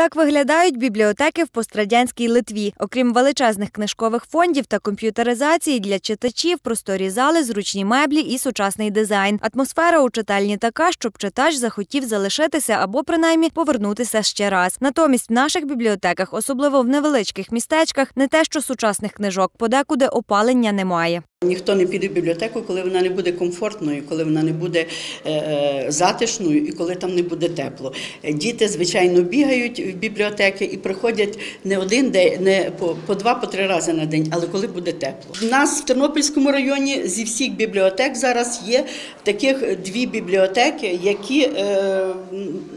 Так виглядають бібліотеки в пострадянській Литві. Окрім величезних книжкових фондів та комп'ютеризації для читачів, просторі зали, зручні меблі і сучасний дизайн. Атмосфера у читальні така, щоб читач захотів залишитися або принаймні повернутися ще раз. Натомість в наших бібліотеках, особливо в невеличких містечках, не те, що сучасних книжок, подекуди опалення немає. Ніхто не піде в бібліотеку, коли вона не буде комфортною, коли вона не буде е, е, затишною і коли там не буде тепло. Діти, звичайно, бігають в бібліотеки і приходять не один день, не по, по два, по три рази на день, але коли буде тепло. У нас в Тернопільському районі зі всіх бібліотек зараз є таких дві бібліотеки, які е,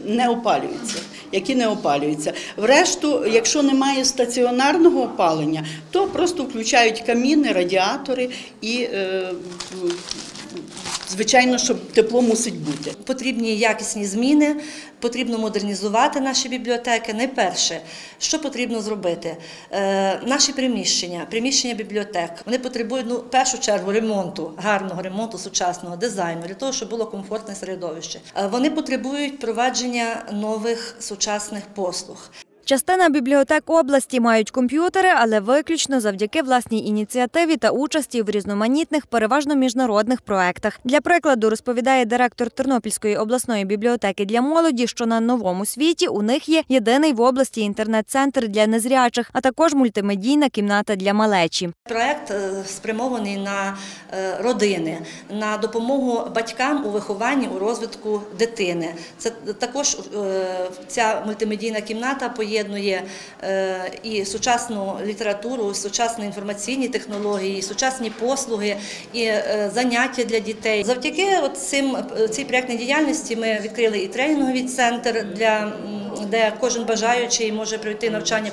не опалюються. Які не опалюються. Врешту, якщо немає стаціонарного опалення, то просто включають каміни, радіатори і, е, звичайно, що тепло мусить бути. Потрібні якісні зміни, потрібно модернізувати наші бібліотеки. Найперше, що потрібно зробити? Е, наші приміщення, приміщення бібліотек, вони потребують ну, в першу чергу ремонту, гарного ремонту, сучасного дизайну, для того, щоб було комфортне середовище. Е, вони потребують провадження нових сучасних послуг. Частина бібліотек області мають комп'ютери, але виключно завдяки власній ініціативі та участі в різноманітних, переважно міжнародних проектах. Для прикладу розповідає директор Тернопільської обласної бібліотеки для молоді, що на новому світі у них є єдиний в області інтернет-центр для незрячих, а також мультимедійна кімната для малечі. Проект е, спрямований на е, родини, на допомогу батькам у вихованні у розвитку дитини. Це також е, ця мультимедійна кімната поєднує е, і сучасну літературу, і сучасні інформаційні технології, і сучасні послуги і е, заняття для дітей. Завдяки от цим цій проєктній діяльності ми відкрили і тренінговий центр для де кожен бажаючий може пройти навчання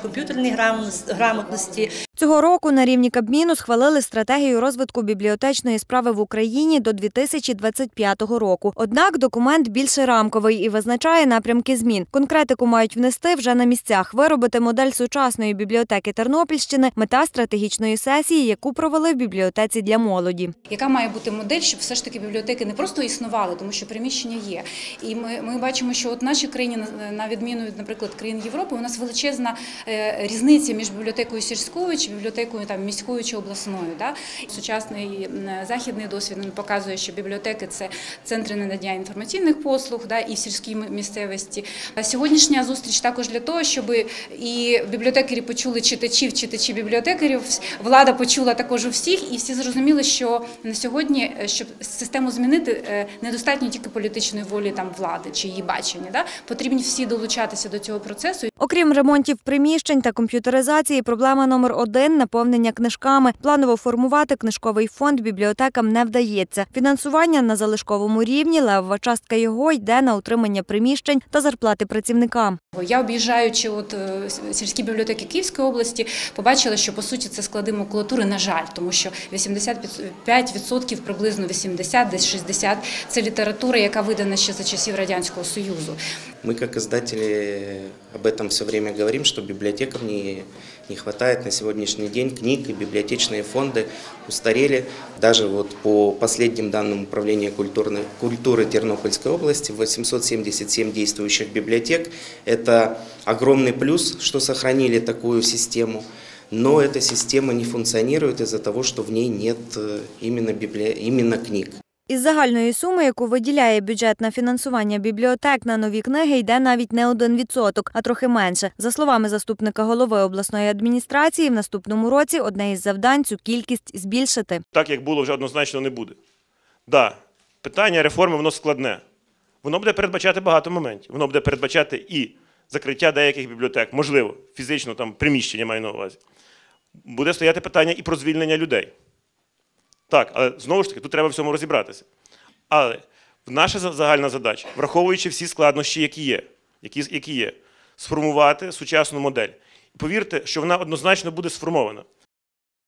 грамотності- грамотності. Цього року на рівні Кабміну схвалили стратегію розвитку бібліотечної справи в Україні до 2025 року. Однак документ більше рамковий і визначає напрямки змін. Конкретику мають внести вже на місцях, виробити модель сучасної бібліотеки Тернопільщини, мета стратегічної сесії, яку провели в бібліотеці для молоді. яка має бути модель, щоб все ж таки бібліотеки не просто існували, тому що приміщення є. І ми, ми бачимо, що от в нашій країні, на- на відміну від, наприклад, країн Європи, у нас величезна е, різниця між бібліотекою сільською чи бібліотекою там міською чи обласною. Да? Сучасний західний досвід він показує, що бібліотеки це центри надання інформаційних послуг, да, і в сільській місцевості. Сьогоднішня зустріч також для того, щоб і бібліотекарі почули читачів, читачі бібліотекарів, влада почула також у всіх, і всі зрозуміли, що на сьогодні, е, щоб систему змінити, е, недостатньо тільки політичної волі там влади чи її бачення. Да? Потрібні всі долучатися до цього процесу. Окрім ремонтів приміщень та комп'ютеризації, проблема номер один наповнення книжками. Планово формувати книжковий фонд бібліотекам не вдається. Фінансування на залишковому рівні, левова частка його йде на утримання приміщень та зарплати працівникам. Я об'їжджаючи от е, сільські бібліотеки Київської області, побачила, що по суті це склади макулатури, на жаль, тому що 85% приблизно 80, десь 60 – це література, яка видана ще за часів радянського союзу. Мы, как издатели, об этом все время говорим, что библиотекам не, не хватает на сегодняшний день книг, и библиотечные фонды устарели. Даже вот по последним данным Управления культурной, культуры Тернопольской области, 877 действующих библиотек. Это огромный плюс, что сохранили такую систему. Но эта система не функционирует из-за того, что в ней нет э, именно, библи... именно книг. Із загальної суми, яку виділяє бюджет на фінансування бібліотек на нові книги, йде навіть не один відсоток, а трохи менше. За словами заступника голови обласної адміністрації, в наступному році одне із завдань цю кількість збільшити. так як було вже однозначно не буде. Да, питання реформи воно складне. Воно буде передбачати багато моментів. Воно буде передбачати і закриття деяких бібліотек, можливо, фізично там приміщення маю на увазі. Буде стояти питання і про звільнення людей. Так, але знову ж таки, тут треба в цьому розібратися. Але наша за- загальна задача, враховуючи всі складнощі, які є, які, які є, сформувати сучасну модель. І повірте, що вона однозначно буде сформована.